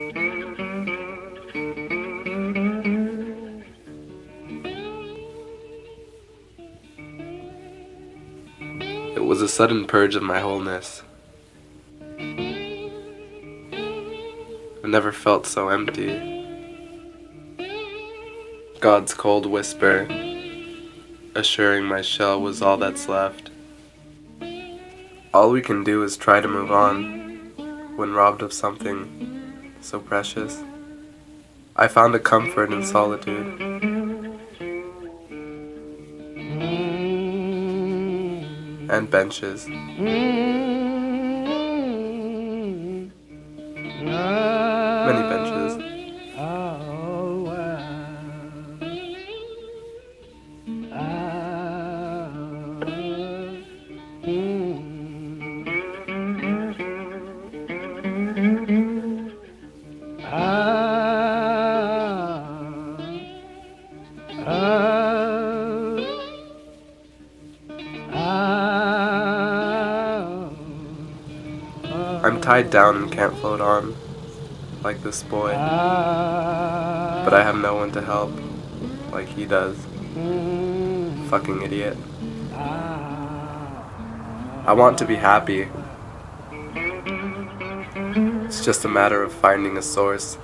It was a sudden purge of my wholeness. I never felt so empty. God's cold whisper, assuring my shell was all that's left. All we can do is try to move on when robbed of something so precious. I found a comfort in solitude. And benches. Many benches. Oh, ah, hmm. I'm tied down and can't float on, like this boy. But I have no one to help, like he does. Fucking idiot. I want to be happy. It's just a matter of finding a source.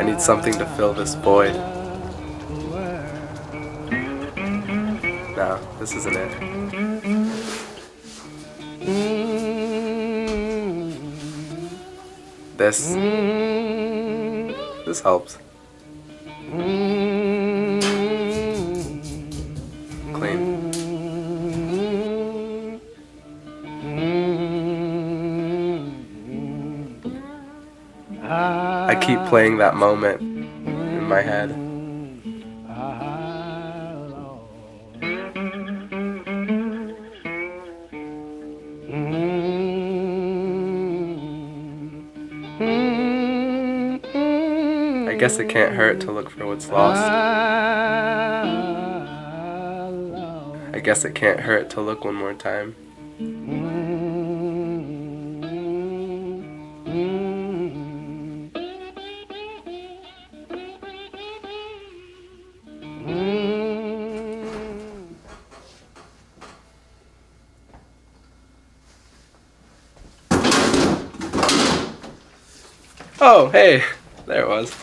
I need something to fill this void. No, this isn't it. This. This helps. Keep playing that moment in my head. I guess it can't hurt to look for what's lost. I guess it can't hurt to look one more time. Oh, hey, there it was.